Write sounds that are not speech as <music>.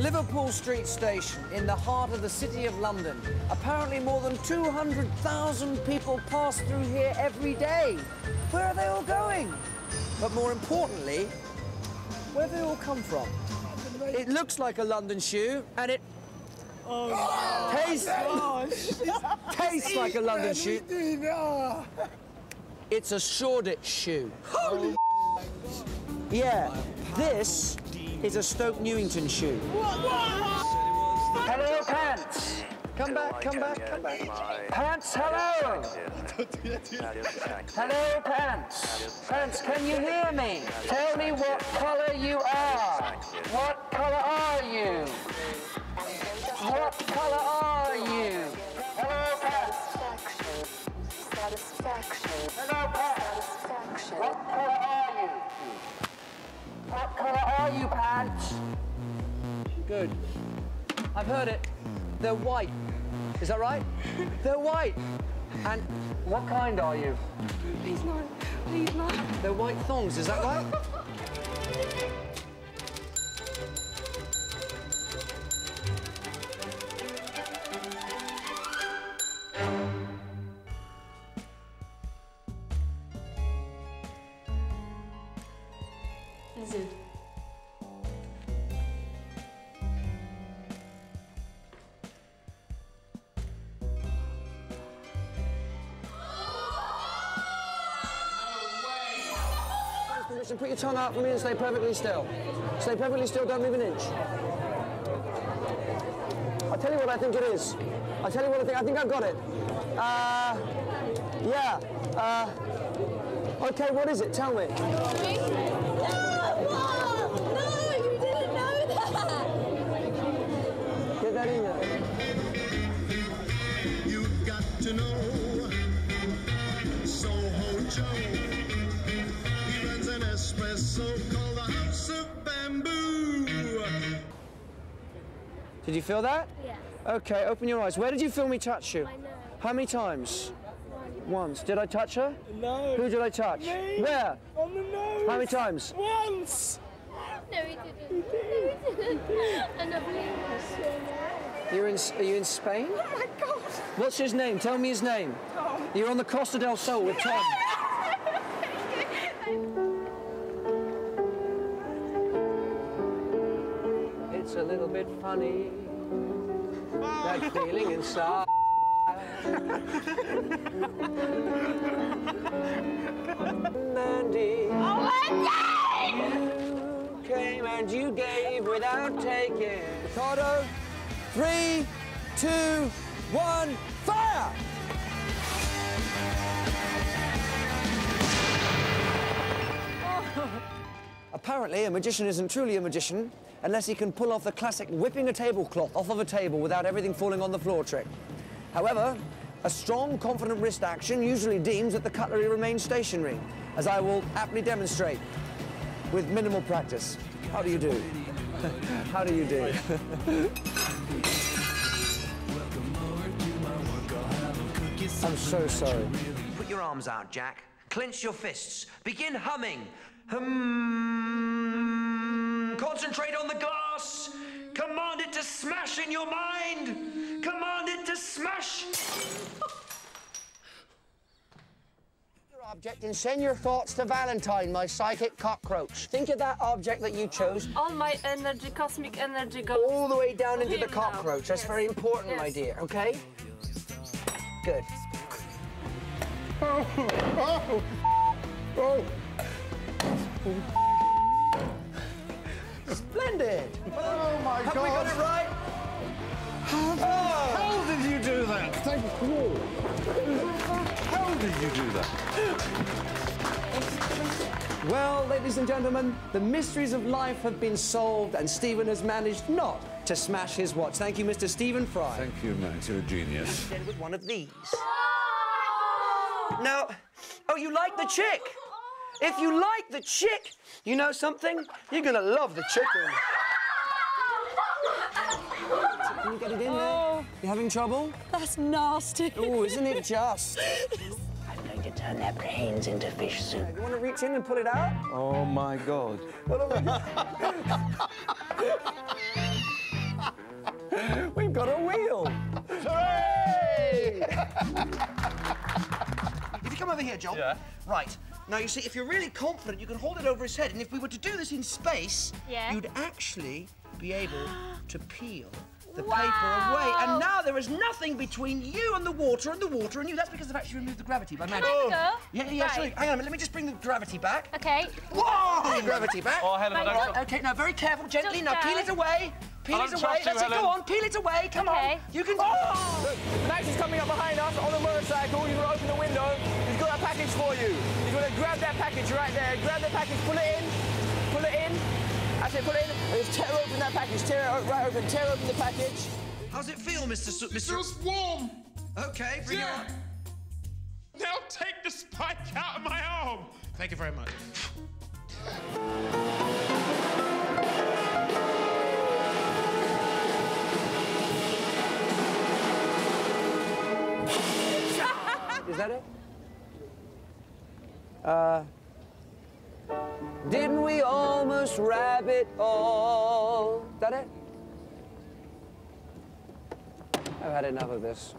Liverpool Street Station, in the heart of the City of London. Apparently, more than 200,000 people pass through here every day. Where are they all going? But more importantly, where do they all come from? It looks like a London shoe, and it tastes, tastes like a London shoe. It's a Shoreditch shoe. Yeah, this is a Stoke Newington shoe. Hello, Pants. Come back, come back, come back. Pants, hello. Hello, Pants. Pants, can you hear me? Tell me what colour you are. What colour are you? What colour are you, Pants? Good. I've heard it. They're white. Is that right? <laughs> They're white. And what kind are you? Please not. Please not. They're white thongs, is that right? Is it? Permission, put your tongue out for me and stay perfectly still. Stay perfectly still, don't move an inch. I'll tell you what I think it is. I'll tell you what I think. I think I've got it. Uh, yeah. Uh, okay, what is it? Tell me. Did you feel that? Yes. Okay, open your eyes. Where did you feel me touch you? I know. How many times? Once. Did I touch her? No. Who did I touch? Me. Where? On the nose. How many times? Once. No, he didn't. <laughs> No, he didn't. And I believe us. You're in, are you in Spain? Oh my God. What's his name? Tell me his name. Tom. You're on the Costa del Sol with Tom. Funny, that feeling inside. Mandy, oh, you came and you gave without taking. Ricardo, three, two, one, fire! Apparently, a magician isn't truly a magician unless he can pull off the classic whipping a tablecloth off of a table without everything falling on the floor trick. However, a strong, confident wrist action usually deems that the cutlery remains stationary, as I will aptly demonstrate with minimal practice. How do you do? <laughs> How do you do? <laughs> I'm so sorry. Put your arms out, Jack. Clench your fists. Begin humming. Hum. Concentrate on the glass. Command it to smash in your mind. Command it to smash. Your object and send your thoughts to Valentine, my psychic cockroach. Think of that object that you chose All my energy, cosmic energy goes. all the way down into the Him now. cockroach. That's Yes. very important, my dear, okay? Good. Splendid! Do that? Well, ladies and gentlemen, the mysteries of life have been solved, and Stephen has managed not to smash his watch. Thank you, Mr. Stephen Fry. Thank you, Max. You're a genius. Then with one of these. Now, oh, you like the chick? If you like the chick, you know something? You're gonna love the chicken. Can you get it in there? Oh. You having trouble? That's nasty. Oh, isn't it just? <laughs> turn their brains into fish soup. You want to reach in and pull it out? Oh, my God. well, oh my God. We've got a wheel. If you come over here, Joel. Yeah. Right. Now, you see, if you're really confident, you can hold it over his head. And if we were to do this in space, yeah. you'd actually be able to peel the Wow. paper away. And now there is nothing between you and the water and the water and you. That's because I've actually removed the gravity by magic. Can I go? Yeah, yeah, Right. sorry. Hang on a minute. Let me just bring the gravity back. Okay. Whoa! Gravity back. Oh, Helen, I Right, don't... Okay, now very careful, gently. Just Now peel it away. Peel I it away. trust you, That's it. Go on. Peel it away. Come Okay. on. You can. Oh! Look, Max is coming up behind us on a motorcycle. He's gonna open the window. He's got a package for you. He's gonna grab that package right there. Grab the package, pull pull it in. That's it, pull it in. And just tear open that package. Tear it o- right open. Tear open the package. How's it feel, Mr. Su- Mr. Feels warm. Okay, bring it on. Now take the spike out of my arm. Thank you very much. <laughs> Is that it? Uh. Didn't we almost wrap it all? Is that it? I've had enough of this.